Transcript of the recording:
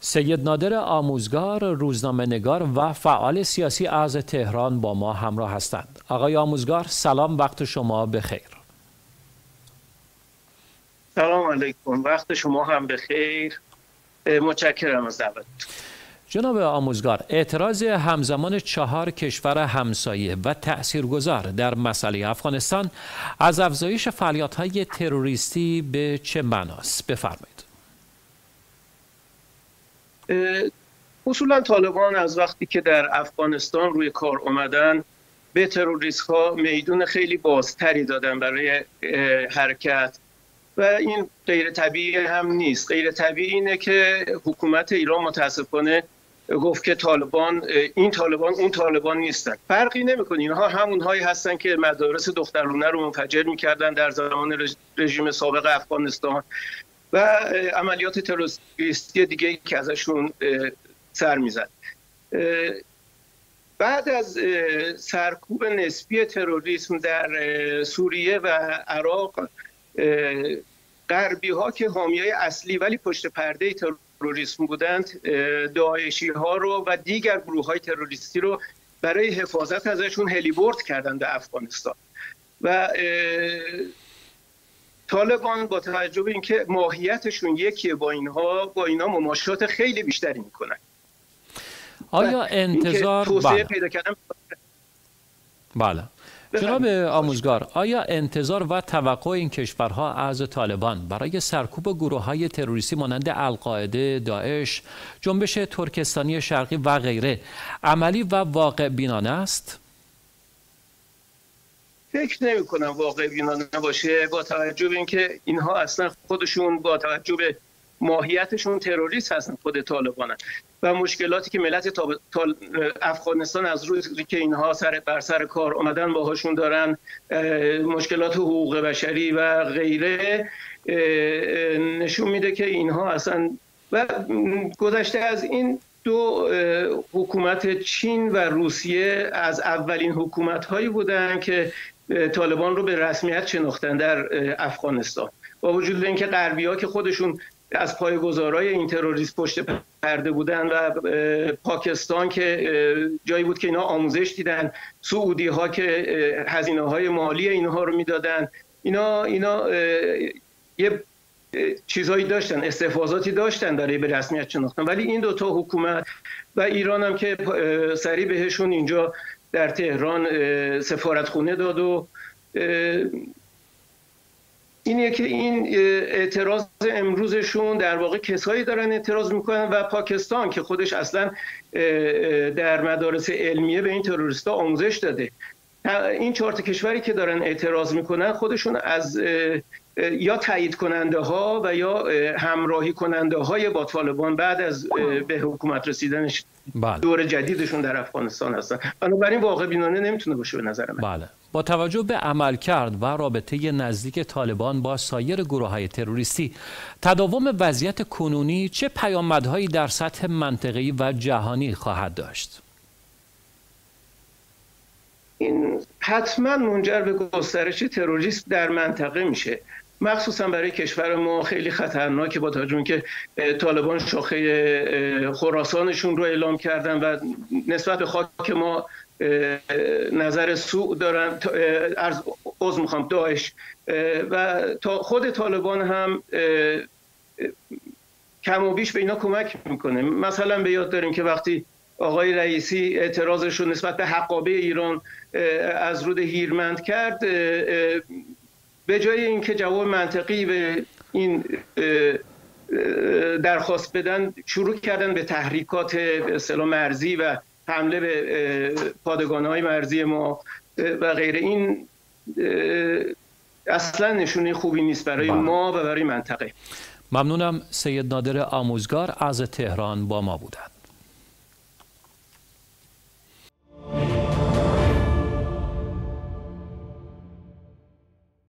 سید نادر آموزگار روزنامه نگار و فعال سیاسی از تهران با ما همراه هستند. آقای آموزگار سلام وقت شما بخیر. سلام علیکم وقت شما هم بخیر. متشکرم از دعوت جناب آموزگار اعتراض همزمان چهار کشور همسایه و تاثیرگذار در مسئله افغانستان از افزایش فعالیت های تروریستی به چه معناست؟ بفرمایید. اصولا طالبان از وقتی که در افغانستان روی کار اومدن به تروریست ها میدون خیلی بازتری دادن برای حرکت. و این غیر طبیعی هم نیست. غیر طبیعی اینه که حکومت ایران متاسفانه گفت که طالبان این طالبان اون طالبان نیستن. فرقی نمی‌کنه. اینها همونهایی هستن که مدارس دخترونه رو منفجر می‌کردن در زمان رژیم سابق افغانستان. و عملیات تروریستی دیگه که ازشون سر می‌زد. بعد از سرکوب نسبی تروریسم در سوریه و عراق غربی ها که حامی اصلی ولی پشت پرده تروریسم بودند داعشی ها رو و دیگر گروه های تروریستی رو برای حفاظت ازشون هلیبورد کردن به افغانستان. و طالبان با توجه به اینکه ماهیتشون یکیه با اینها با اینا مماشات خیلی بیشتری می‌کنن آیا انتظار بله. پیدا کردن بله جناب آموزگار آیا انتظار و توقع این کشورها از طالبان برای سرکوب گروه های تروریستی مانند القاعده، داعش، جنبش ترکستانی شرقی و غیره عملی و واقع بینانه است؟ فکر نمی کنم واقع بینانه باشه با توجه به اینکه اینها اصلا خودشون با توجه به ماهیتشون تروریست هستن خود طالبان و مشکلاتی که ملت افغانستان از روی که اینها سر بر سر کار آمدن باهاشون دارن مشکلات حقوق بشری و غیره نشون میده که اینها اصلا و گذشته از این دو حکومت چین و روسیه از اولین حکومت هایی بودن که طالبان رو به رسمیت شناختن در افغانستان. با وجود اینکه غربی که خودشون از پایگزارای این تروریست پشت پرده بودن و پاکستان که جایی بود که اینا آموزش دیدن سعودی ها که هزینه های مالی اینها رو می‌دادن اینا اینا یه چیزهایی داشتن استفاضاتی داشتن برای به رسمیت شناختن. ولی این دوتا حکومت و ایران هم که سریع بهشون اینجا در تهران سفارتخونه داد و اینه که این اعتراض امروزشون در واقع کسایی دارن اعتراض می‌کنن و پاکستان که خودش اصلا در مدارس علمیه به این تروریستا آموزش داده. این چهار کشوری که دارن اعتراض می‌کنن خودشون از یا تایید کننده ها و یا همراهی کننده های با طالبان بعد از به حکومت رسیدنش بله. دور جدیدشون در افغانستان هستن. بنابراین واقع بینانه نمی‌تونه باشه به نظر من. بله. با توجه به عمل کرد و رابطه نزدیک طالبان با سایر گروه های تروریستی تداوم وضعیت کنونی چه پیامدهایی در سطح منطقه‌ای و جهانی خواهد داشت؟ این حتما منجر به گسترش تروریسم در منطقه میشه. مخصوصا برای کشور ما خیلی خطرناکه با توجه که طالبان شاخه خراسانشون رو اعلام کردن و نسبت به خاک ما نظر سوء دارن. از می‌خوام داعش. و تا خود طالبان هم کم و بیش به اینا کمک می‌کنه. مثلا به یاد داریم که وقتی آقای رئیسی اعتراضش رو نسبت به حقابه ایران از رود هیرمند کرد. به جای اینکه جواب منطقی به این درخواست بدن شروع کردن به تحریکات به مرزی و حمله به پادگان های مرزی ما و غیر این اصلا نشونه خوبی نیست برای بله. ما و برای منطقه. ممنونم سید نادر آموزگار از تهران با ما بودند.